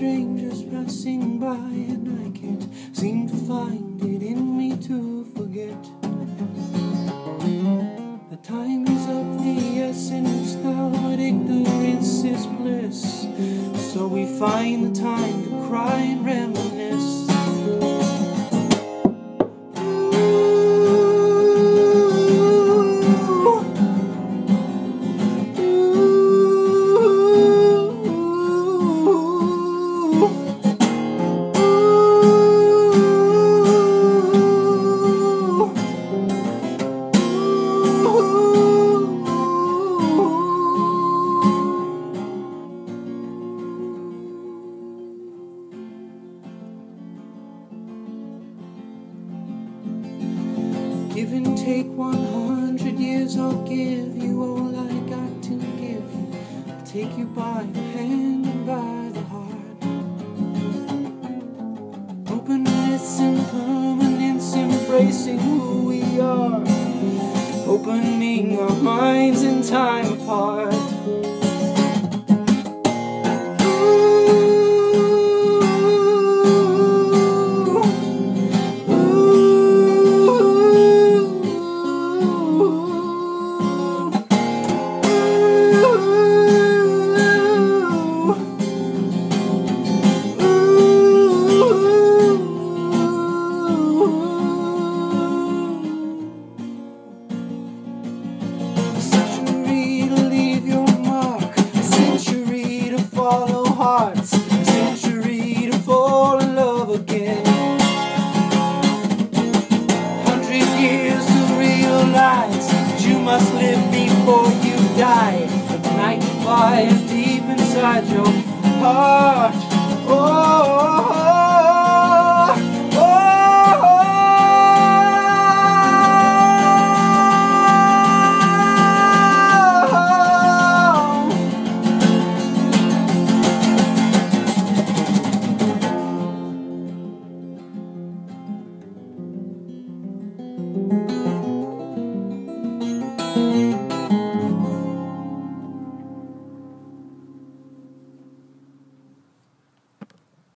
strangers passing by, and I can't seem to find it in me to forget. The time is of the essence now, but ignorance is bliss. So we find the time. Give and take 100 years, I'll give you all I got to give you. I'll take you by the hand and by the heart. Openness and permanence, embracing who we are. Opening our minds in time apart. Your heart. oh,